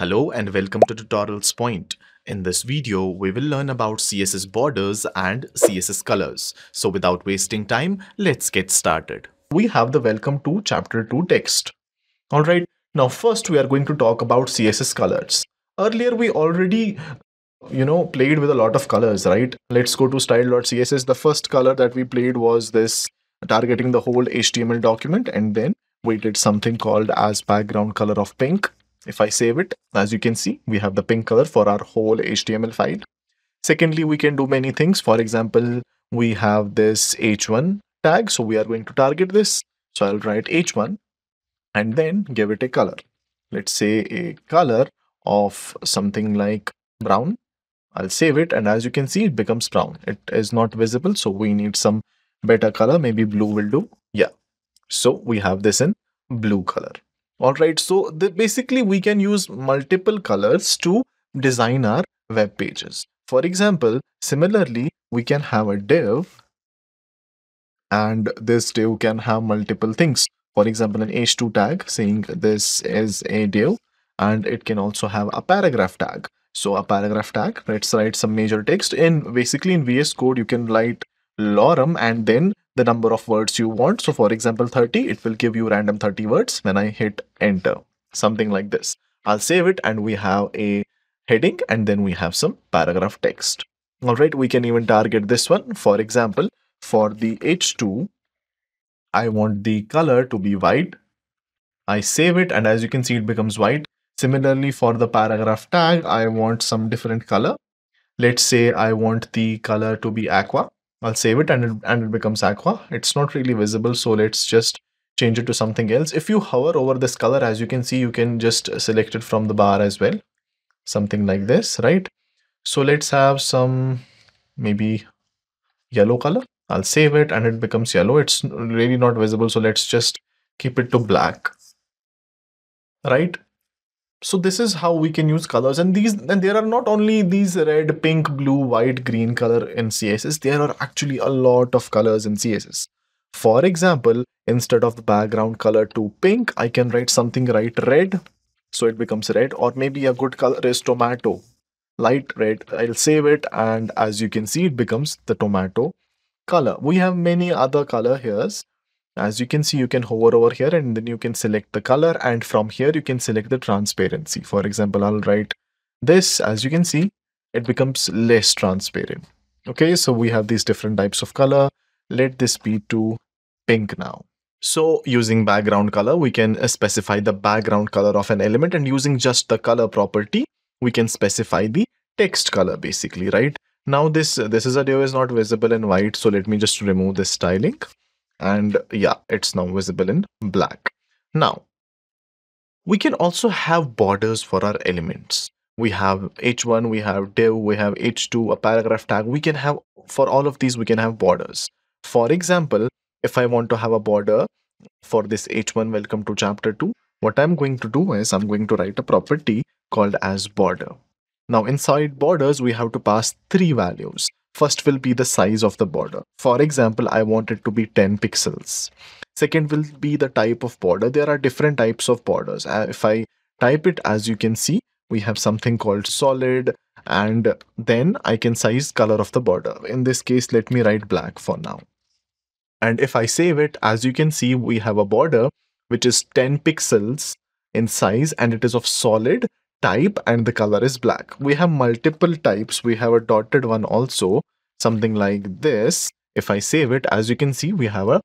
Hello and welcome to Tutorials Point. In this video, we will learn about CSS borders and CSS colors. So without wasting time, let's get started. We have the welcome to chapter 2 text. Alright, now first we are going to talk about CSS colors. Earlier we already you know played with a lot of colors right let's go to style.css the first color that we played was this targeting the whole html document and then we did something called as background color of pink if I save it, as you can see, we have the pink color for our whole HTML file. Secondly, we can do many things. For example, we have this h1 tag. So we are going to target this. So I'll write h1 and then give it a color. Let's say a color of something like brown. I'll save it and as you can see, it becomes brown. It is not visible. So we need some better color. Maybe blue will do. Yeah. So we have this in blue color. All right, so basically we can use multiple colors to design our web pages. For example, similarly, we can have a div and this div can have multiple things. For example, an h2 tag saying this is a div and it can also have a paragraph tag. So a paragraph tag, let's write some major text. In basically in VS Code, you can write lorem and then the number of words you want. So for example, 30, it will give you random 30 words when I hit enter, something like this. I'll save it and we have a heading and then we have some paragraph text. All right, we can even target this one. For example, for the H2, I want the color to be white. I save it and as you can see, it becomes white. Similarly, for the paragraph tag, I want some different color. Let's say I want the color to be aqua. I'll save it and it, and it becomes aqua. It's not really visible, so let's just change it to something else. If you hover over this color, as you can see, you can just select it from the bar as well. Something like this, right? So let's have some maybe yellow color. I'll save it and it becomes yellow. It's really not visible, so let's just keep it to black, right? So this is how we can use colors. And these and there are not only these red pink blue white green color in css there are actually a lot of colors in css for example instead of the background color to pink i can write something right red so it becomes red or maybe a good color is tomato. Light red i'll save it and as you can see it becomes the tomato color. We have many other color here as you can see, you can hover over here and then you can select the color and from here you can select the transparency. For example, I'll write this. As you can see, it becomes less transparent. Okay, so we have these different types of color. Let this be to pink now. So using background color, we can uh, specify the background color of an element and using just the color property, we can specify the text color basically, right? Now this, this is a div is not visible in white. So let me just remove this styling and yeah, it's now visible in black. Now, we can also have borders for our elements. We have h1, we have div, we have h2, a paragraph tag. We can have, for all of these, we can have borders. For example, if I want to have a border for this h1 welcome to chapter 2, what I'm going to do is I'm going to write a property called as border. Now inside borders, we have to pass three values. First will be the size of the border. For example, I want it to be 10 pixels. Second will be the type of border. There are different types of borders. Uh, if I type it, as you can see, we have something called solid and then I can size color of the border. In this case, let me write black for now. And if I save it, as you can see, we have a border which is 10 pixels in size and it is of solid type and the color is black. We have multiple types. We have a dotted one also, something like this. If I save it, as you can see, we have a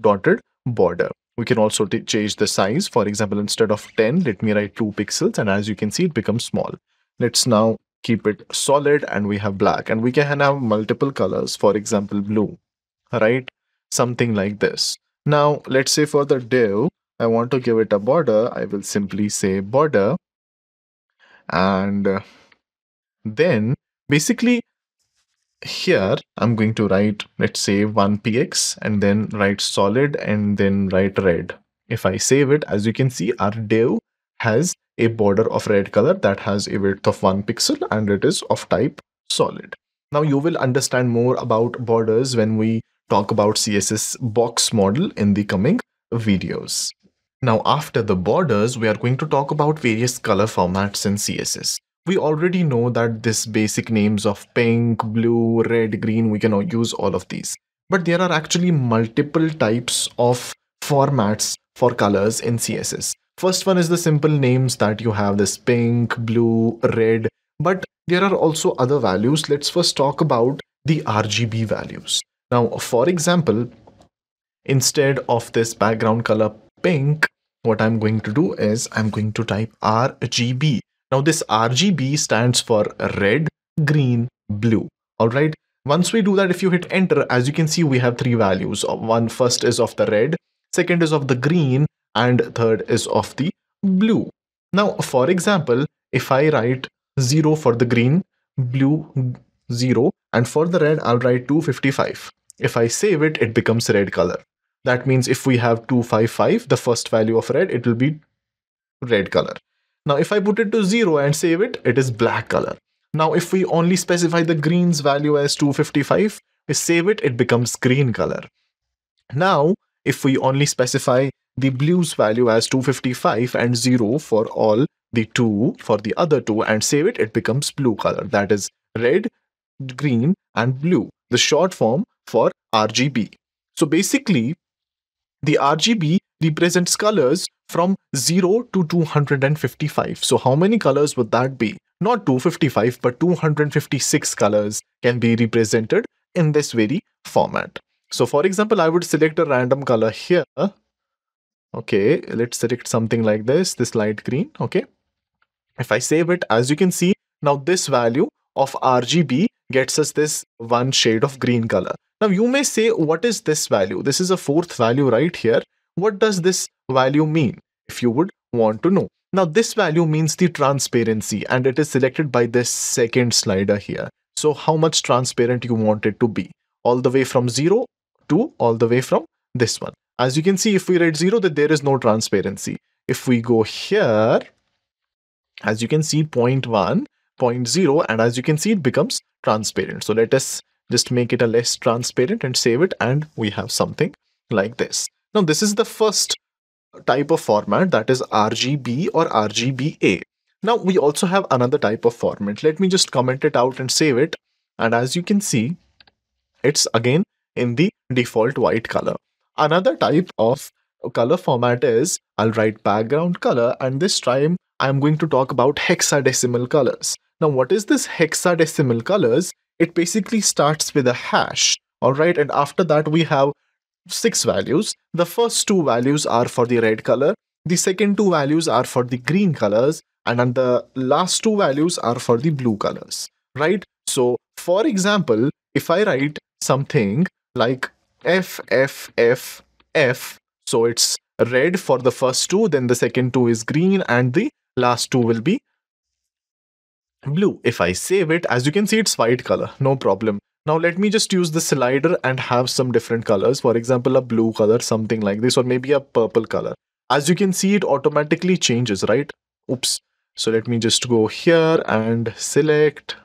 dotted border. We can also change the size. For example, instead of 10, let me write 2 pixels. And as you can see, it becomes small. Let's now keep it solid and we have black. And we can have multiple colors, for example, blue, right? Something like this. Now, let's say for the div, I want to give it a border. I will simply say border and uh, then basically here I'm going to write let's say 1px and then write solid and then write red. If I save it as you can see our div has a border of red color that has a width of 1 pixel and it is of type solid. Now you will understand more about borders when we talk about CSS box model in the coming videos. Now after the borders, we are going to talk about various color formats in CSS. We already know that this basic names of pink, blue, red, green, we can use all of these. But there are actually multiple types of formats for colors in CSS. First one is the simple names that you have this pink, blue, red, but there are also other values. Let's first talk about the RGB values. Now, for example, instead of this background color pink, what I'm going to do is I'm going to type RGB. Now this RGB stands for red, green, blue. All right. Once we do that, if you hit enter, as you can see, we have three values. Uh, one first is of the red, second is of the green, and third is of the blue. Now, for example, if I write 0 for the green, blue 0, and for the red, I'll write 255. If I save it, it becomes red color. That means if we have 255, the first value of red, it will be red color. Now, if I put it to 0 and save it, it is black color. Now, if we only specify the green's value as 255, we save it, it becomes green color. Now, if we only specify the blue's value as 255 and 0 for all the two for the other two and save it, it becomes blue color. That is red, green, and blue, the short form for RGB. So basically, the RGB represents colors from 0 to 255. So how many colors would that be? Not 255, but 256 colors can be represented in this very format. So for example, I would select a random color here. Okay, let's select something like this, this light green. Okay. If I save it, as you can see, now this value of RGB gets us this one shade of green color. Now you may say, what is this value? This is a fourth value right here. What does this value mean? If you would want to know. Now this value means the transparency and it is selected by this second slider here. So how much transparent you want it to be? All the way from 0 to all the way from this one. As you can see, if we write 0, that there is no transparency. If we go here, as you can see, 0.1, 0.0, and as you can see, it becomes transparent. So let us just make it a less transparent and save it and we have something like this. Now this is the first type of format that is RGB or RGBA. Now we also have another type of format. Let me just comment it out and save it. And as you can see, it's again in the default white color. Another type of color format is I'll write background color and this time I'm going to talk about hexadecimal colors. Now what is this hexadecimal colors? It basically starts with a hash. All right. And after that, we have six values. The first two values are for the red color. The second two values are for the green colors. And then the last two values are for the blue colors. Right. So for example, if I write something like F, F, F, F, so it's red for the first two, then the second two is green, and the last two will be blue. If I save it, as you can see, it's white color, no problem. Now let me just use the slider and have some different colors. For example, a blue color, something like this, or maybe a purple color. As you can see, it automatically changes, right? Oops. So let me just go here and select.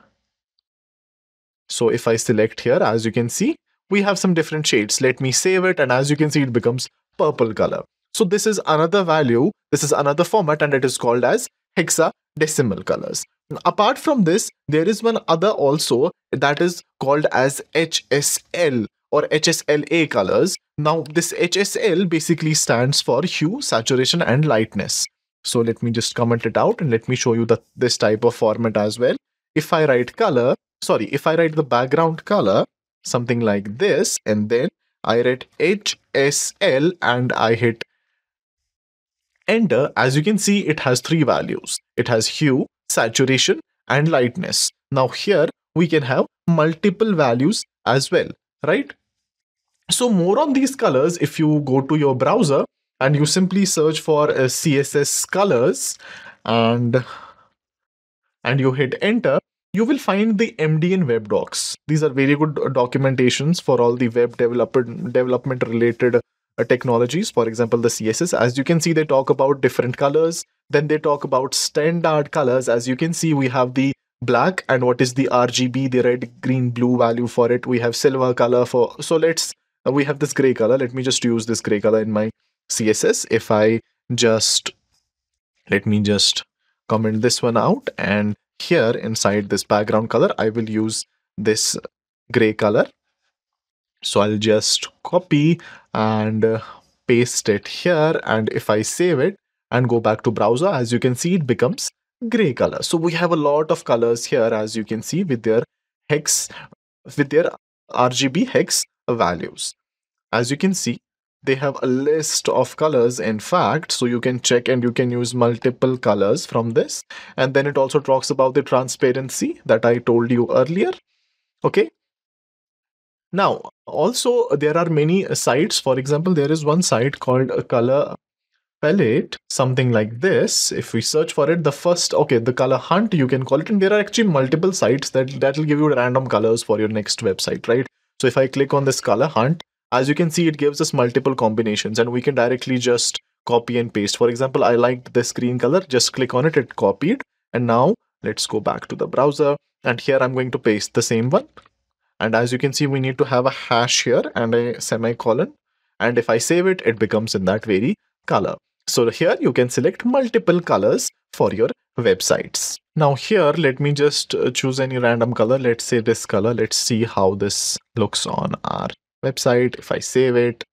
So if I select here, as you can see, we have some different shades. Let me save it. And as you can see, it becomes purple color. So this is another value. This is another format and it is called as hexadecimal colors. Apart from this, there is one other also that is called as HSL or HSLA colors. Now, this HSL basically stands for hue, saturation, and lightness. So let me just comment it out and let me show you the, this type of format as well. If I write color, sorry, if I write the background color, something like this, and then I write HSL and I hit enter, as you can see, it has three values. It has hue, saturation, and lightness. Now here we can have multiple values as well, right? So more on these colors, if you go to your browser and you simply search for uh, CSS colors and and you hit enter, you will find the MDN web docs. These are very good documentations for all the web development development related uh, technologies, for example, the CSS. As you can see, they talk about different colors. Then they talk about standard colors. As you can see, we have the black and what is the RGB, the red, green, blue value for it. We have silver color for, so let's, uh, we have this gray color. Let me just use this gray color in my CSS. If I just let me just comment this one out and here inside this background color I will use this gray color so I'll just copy and uh, paste it here and if I save it and go back to browser as you can see it becomes gray color. So we have a lot of colors here as you can see with their hex with their RGB hex values. As you can see they have a list of colors in fact so you can check and you can use multiple colors from this. And then it also talks about the transparency that I told you earlier. Okay? Now also there are many sites. For example there is one site called color palette something like this. If we search for it the first okay the color hunt you can call it. And there are actually multiple sites that that will give you random colors for your next website right? So if i click on this color hunt as you can see it gives us multiple combinations and we can directly just copy and paste. For example i liked this green color. Just click on it. It copied. And now let's go back to the browser. And here i'm going to paste the same one. And as you can see we need to have a hash here and a semicolon. And if i save it it becomes in that very color so here you can select multiple colors for your websites. Now here let me just uh, choose any random color. Let's say this color. Let's see how this looks on our website. If I save it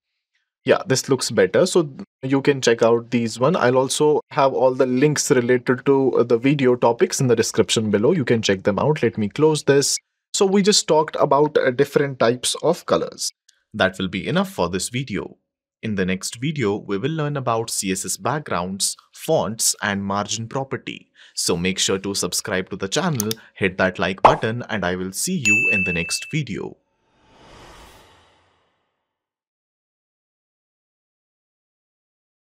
yeah this looks better. So you can check out these one. I'll also have all the links related to the video topics in the description below. You can check them out. Let me close this. So we just talked about uh, different types of colors. That will be enough for this video in the next video, we will learn about CSS backgrounds, fonts and margin property. So make sure to subscribe to the channel, hit that like button and I will see you in the next video.